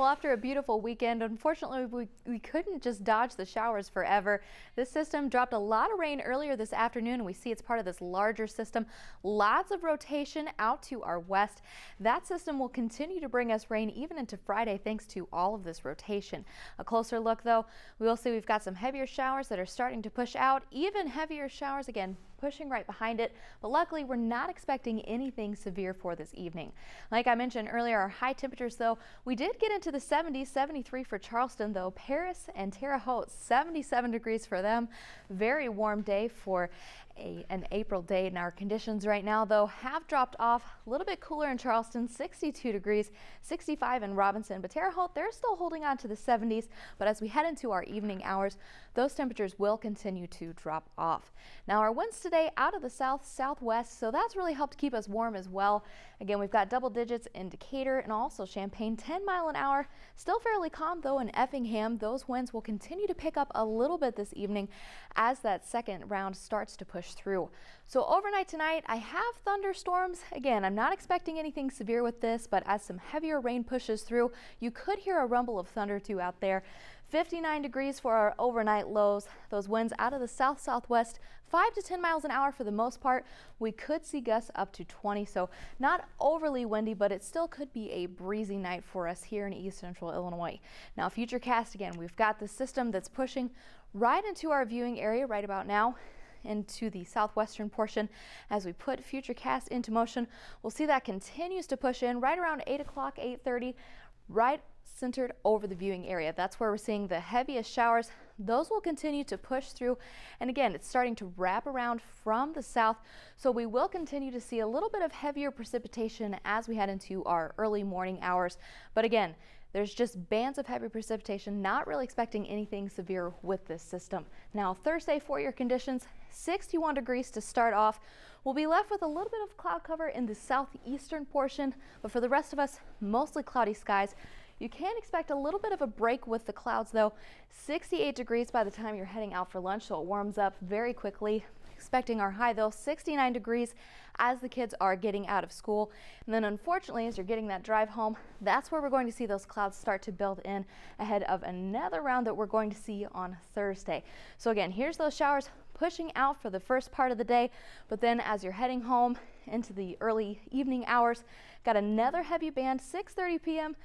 Well, after a beautiful weekend, unfortunately, we, we couldn't just dodge the showers forever. This system dropped a lot of rain earlier this afternoon, we see it's part of this larger system. Lots of rotation out to our west. That system will continue to bring us rain even into Friday thanks to all of this rotation. A closer look, though, we will see we've got some heavier showers that are starting to push out, even heavier showers again pushing right behind it, but luckily we're not expecting anything severe for this evening. Like I mentioned earlier, our high temperatures though, we did get into the 70s, 73 for Charleston though, Paris and Terre Haute, 77 degrees for them. Very warm day for a, an April day. And our conditions right now, though, have dropped off a little bit cooler in Charleston, 62 degrees, 65 in Robinson. But Terre Haute, they're still holding on to the 70s. But as we head into our evening hours, those temperatures will continue to drop off. Now, our winds today out of the south southwest, so that's really helped keep us warm as well. Again, we've got double digits in Decatur and also Champaign, 10 mile an hour. Still fairly calm though in Effingham. Those winds will continue to pick up a little bit this evening as that second round starts to push through. So overnight tonight, I have thunderstorms. Again, I'm not expecting anything severe with this, but as some heavier rain pushes through, you could hear a rumble of thunder too out there. 59 degrees for our overnight lows. Those winds out of the south southwest, 5 to 10 miles an hour for the most part. We could see gusts up to 20, so not overly windy, but it still could be a breezy night for us here in east central Illinois. Now, futurecast again, we've got the system that's pushing right into our viewing area right about now into the southwestern portion. As we put Futurecast into motion, we'll see that continues to push in right around 8 o'clock, 8.30, right centered over the viewing area. That's where we're seeing the heaviest showers. Those will continue to push through. And again, it's starting to wrap around from the south. So we will continue to see a little bit of heavier precipitation as we head into our early morning hours. But again, there's just bands of heavy precipitation, not really expecting anything severe with this system. Now Thursday for your conditions, 61 degrees to start off. We'll be left with a little bit of cloud cover in the southeastern portion, but for the rest of us, mostly cloudy skies. You can expect a little bit of a break with the clouds though. 68 degrees by the time you're heading out for lunch, so it warms up very quickly. Expecting our high though 69 degrees as the kids are getting out of school. And then unfortunately as you're getting that drive home that's where we're going to see those clouds start to build in ahead of another round that we're going to see on Thursday. So again here's those showers pushing out for the first part of the day. But then as you're heading home into the early evening hours got another heavy band 6:30 p.m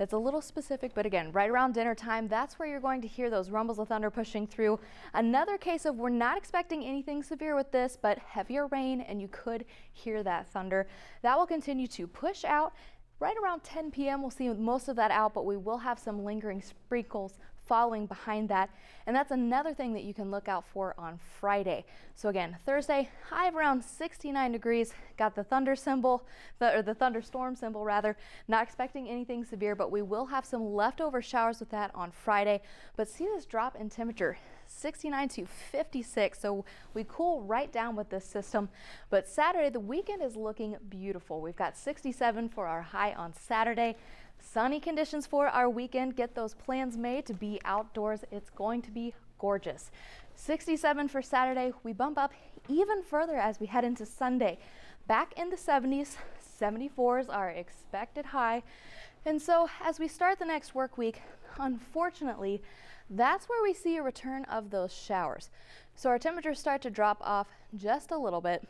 that's a little specific, but again, right around dinner time, that's where you're going to hear those rumbles of thunder pushing through. Another case of we're not expecting anything severe with this, but heavier rain, and you could hear that thunder. That will continue to push out. Right around 10 p.m., we'll see most of that out, but we will have some lingering sprinkles following behind that. And that's another thing that you can look out for on Friday. So again, Thursday, high of around 69 degrees. Got the thunder symbol, the, or the thunderstorm symbol rather. Not expecting anything severe, but we will have some leftover showers with that on Friday. But see this drop in temperature. 69 to 56. So we cool right down with this system. But Saturday, the weekend is looking beautiful. We've got 67 for our high on Saturday. Sunny conditions for our weekend. Get those plans made to be outdoors. It's going to be gorgeous. 67 for Saturday. We bump up even further as we head into Sunday. Back in the 70s, 74s are expected high. And so as we start the next work week, unfortunately, that's where we see a return of those showers. So our temperatures start to drop off just a little bit.